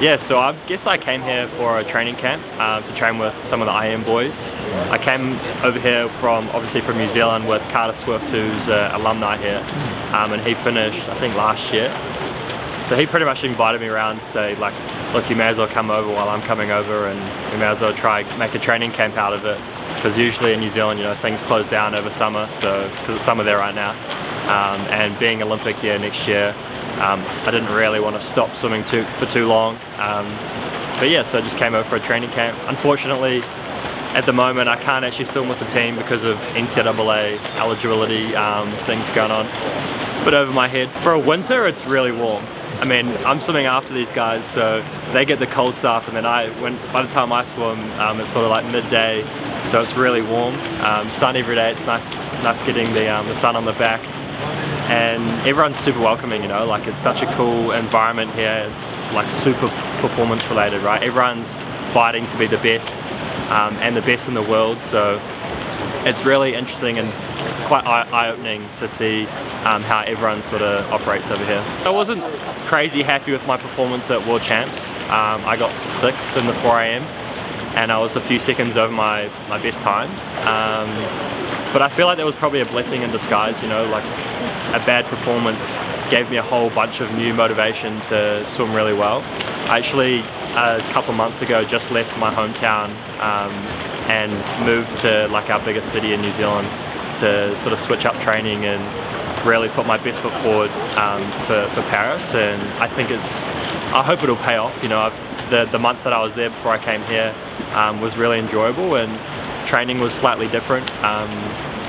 Yeah, so I guess I came here for a training camp um, to train with some of the IM boys. I came over here from obviously from New Zealand with Carter Swift, who's an alumni here, um, and he finished I think last year. So he pretty much invited me around to say like, look, you may as well come over while I'm coming over, and we may as well try make a training camp out of it. Because usually in New Zealand, you know, things close down over summer, so because it's summer there right now, um, and being Olympic year next year, um, I didn't really want to stop swimming too, for too long. Um, but yeah, so I just came over for a training camp. Unfortunately, at the moment I can't actually swim with the team because of NCAA eligibility um, things going on. But over my head, for a winter it's really warm. I mean, I'm swimming after these guys, so they get the cold stuff, and then I, when by the time I swim, um, it's sort of like midday, so it's really warm. Um, sun every day. It's nice, nice getting the um, the sun on the back and everyone's super welcoming you know like it's such a cool environment here it's like super performance related right everyone's fighting to be the best um, and the best in the world so it's really interesting and quite eye-opening to see um, how everyone sort of operates over here. I wasn't crazy happy with my performance at World Champs. Um, I got sixth in the 4 IM and I was a few seconds over my, my best time. Um, but I feel like that was probably a blessing in disguise, you know, like a bad performance gave me a whole bunch of new motivation to swim really well. I actually, a couple months ago, just left my hometown um, and moved to like our biggest city in New Zealand to sort of switch up training and really put my best foot forward um, for, for Paris and I think it's, I hope it'll pay off, you know, I've, the, the month that I was there before I came here um, was really enjoyable and training was slightly different. Um,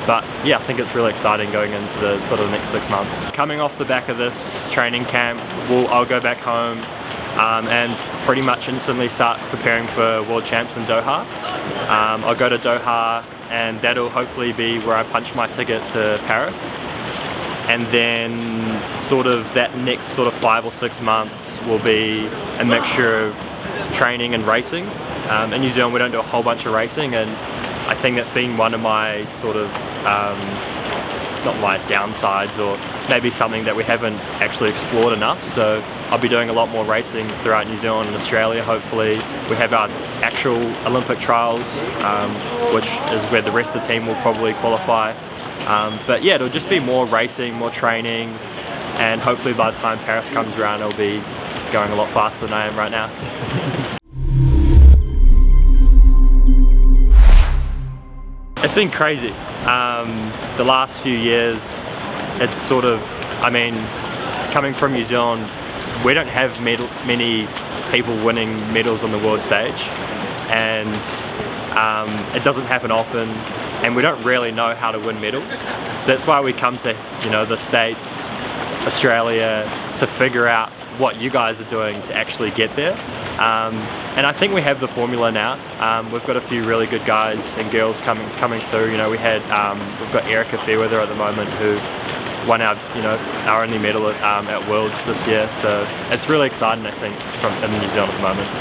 but yeah, I think it's really exciting going into the sort of next six months. Coming off the back of this training camp, we'll, I'll go back home um, and pretty much instantly start preparing for World Champs in Doha. Um, I'll go to Doha and that'll hopefully be where I punch my ticket to Paris. And then sort of that next sort of five or six months will be a mixture of training and racing. Um, in New Zealand we don't do a whole bunch of racing and I think that's been one of my sort of, um, not my downsides or maybe something that we haven't actually explored enough. So I'll be doing a lot more racing throughout New Zealand and Australia hopefully. We have our actual Olympic trials, um, which is where the rest of the team will probably qualify. Um, but yeah, it'll just be more racing, more training, and hopefully by the time Paris comes around, it'll be going a lot faster than I am right now. It's been crazy. Um, the last few years, it's sort of, I mean, coming from New Zealand, we don't have medal, many people winning medals on the world stage. And um, it doesn't happen often and we don't really know how to win medals. So that's why we come to, you know, the States, Australia, to figure out what you guys are doing to actually get there. Um, and I think we have the formula now. Um, we've got a few really good guys and girls coming coming through. You know, we had um, we've got Erica Fairweather at the moment who won our you know our only medal at, um, at Worlds this year. So it's really exciting, I think, from in New Zealand at the moment.